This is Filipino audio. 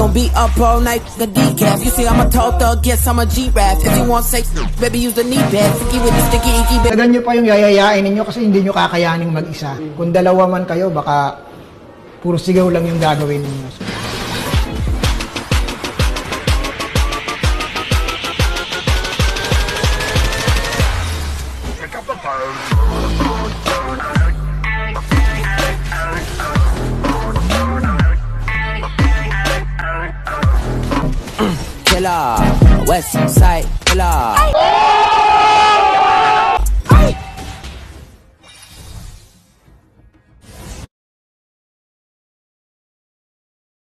gon' be up all night, the decaf. You see, I'm a tall thug, yes, I'm a G-Rap. If you want sex, baby, use the knee pad. Sticky with the sticky, icky, baby. Tagan nyo pa yung yayayain ninyo kasi hindi nyo kakayaning mag-isa. Kung dalawa man kayo, baka puro sigaw lang yung gagawin mo. Killer, West Side Killer.